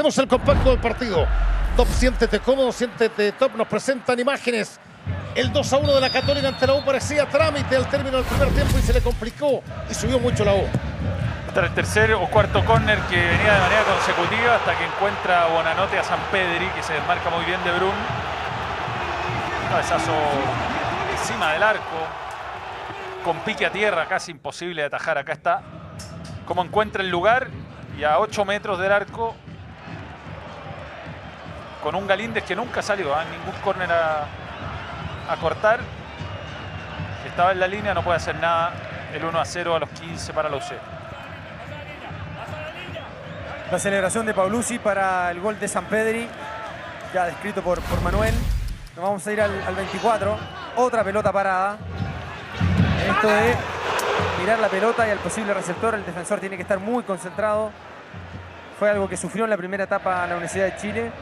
Vemos el compacto del partido. Top, siéntete cómodo, siéntete top. Nos presentan imágenes. El 2 a 1 de la Católica ante la U parecía trámite al término del primer tiempo y se le complicó y subió mucho la U. Tras el tercer o cuarto córner que venía de manera consecutiva hasta que encuentra Bonanote a San Pedri, que se desmarca muy bien de Brun. Cabezazo encima del arco, con pique a tierra, casi imposible de atajar. Acá está cómo encuentra el lugar y a 8 metros del arco con un Galíndez que nunca salió a ningún córner a, cortar. Estaba en la línea, no puede hacer nada. El 1 a 0 a los 15 para la UC. La celebración de Paulucci para el gol de San Pedri, ya descrito por, por Manuel. Nos vamos a ir al, al 24. Otra pelota parada. Esto de mirar la pelota y al posible receptor, el defensor tiene que estar muy concentrado. Fue algo que sufrió en la primera etapa la Universidad de Chile.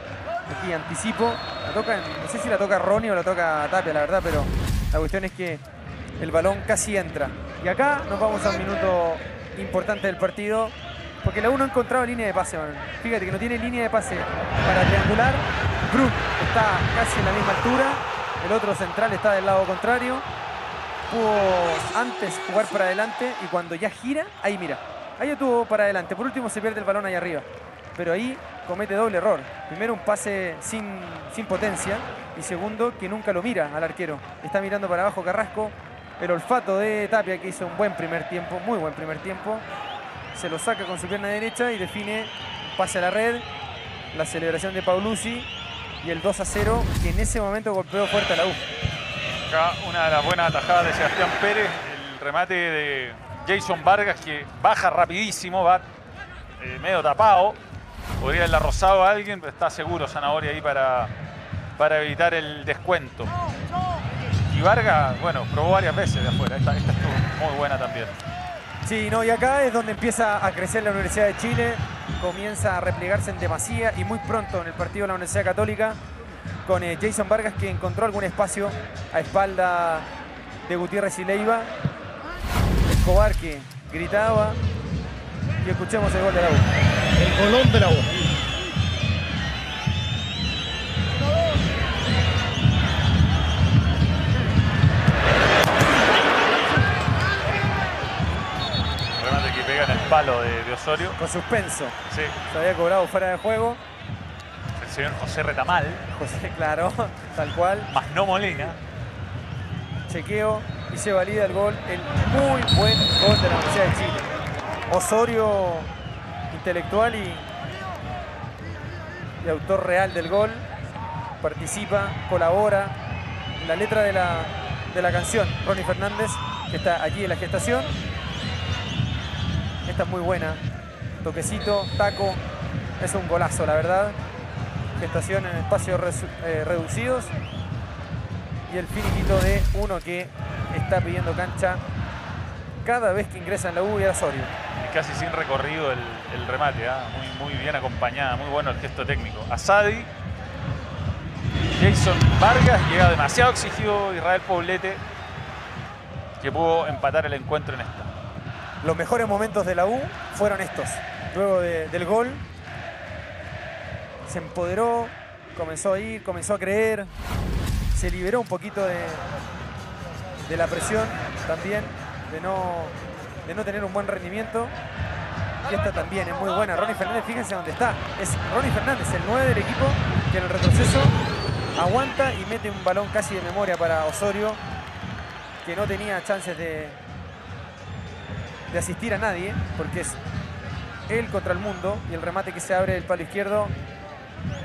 Aquí anticipo. La toca, no sé si la toca Ronnie o la toca Tapia, la verdad, pero la cuestión es que el balón casi entra. Y acá nos vamos a un minuto importante del partido. Porque la 1 ha encontrado línea de pase. Fíjate que no tiene línea de pase para triangular. Brun está casi en la misma altura. El otro central está del lado contrario. Pudo antes jugar para adelante y cuando ya gira, ahí mira. Ahí tuvo para adelante. Por último se pierde el balón ahí arriba. Pero ahí comete doble error. Primero un pase sin, sin potencia y segundo que nunca lo mira al arquero. Está mirando para abajo Carrasco. El olfato de Tapia que hizo un buen primer tiempo, muy buen primer tiempo se lo saca con su pierna derecha y define pase a la red, la celebración de Paulucci y el 2 a 0 que en ese momento golpeó fuerte a la U. Acá una de las buenas atajadas de Sebastián Pérez, el remate de Jason Vargas que baja rapidísimo, va eh, medio tapado, podría haberla rozado a alguien, pero está seguro Zanahoria ahí para, para evitar el descuento. Y Vargas, bueno, probó varias veces de afuera, esta, estuvo muy buena también. Sí, no, y acá es donde empieza a crecer la Universidad de Chile, comienza a replegarse en demasía y muy pronto en el partido de la Universidad Católica con eh, Jason Vargas que encontró algún espacio a espalda de Gutiérrez y Leiva. Escobar que gritaba y escuchemos el gol de la U. El golón de la U. Remate que pega en el palo de, de Osorio. Con suspenso. Sí, Se había cobrado fuera de juego. el señor José Retamal, José, claro, tal cual. más no Molina. chequeo y se valida el gol, el muy buen gol de la Universidad de Chile. Osorio, intelectual y, autor real del gol, participa, colabora. La letra de la, de la canción, Ronnie Fernández, que está allí en la gestación. Esta es muy buena. Toquecito, taco, es un golazo, la verdad. Gestación en espacios eh, reducidos y el finiquito de uno que está pidiendo cancha cada vez que ingresa en la U y a Osorio. Casi sin recorrido el, remate, ¿ah? muy, bien acompañada, muy bueno el gesto técnico. Asadi, Jason Vargas, llega demasiado exigido Israel Poblete, que pudo empatar el encuentro en esta. Los mejores momentos de la U fueron estos. Luego de- del gol, se empoderó, comenzó a ir, comenzó a creer, se liberó un poquito de, de la presión también, de no, de no tener un buen rendimiento. Y esta también es muy buena. Ronnie Fernández, fíjense dónde está. Es Ronnie Fernández, el 9 del equipo, que en el retroceso aguanta y mete un balón casi de memoria para Osorio, que no tenía chances de, de asistir a nadie, porque es él contra el mundo y el remate que se abre del palo izquierdo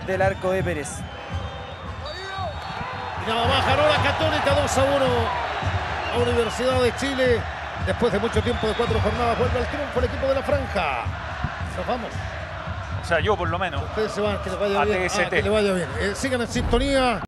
del arco de Pérez. Y nada más ganó la Católica 2 a 1 a Universidad de Chile. Después de mucho tiempo de cuatro jornadas vuelve al triunfo el equipo de la franja. Nos vamos. O sea, yo por lo menos. Ustedes se van, que les vaya A bien. Ah, que les vaya bien. Eh, sigan en sintonía.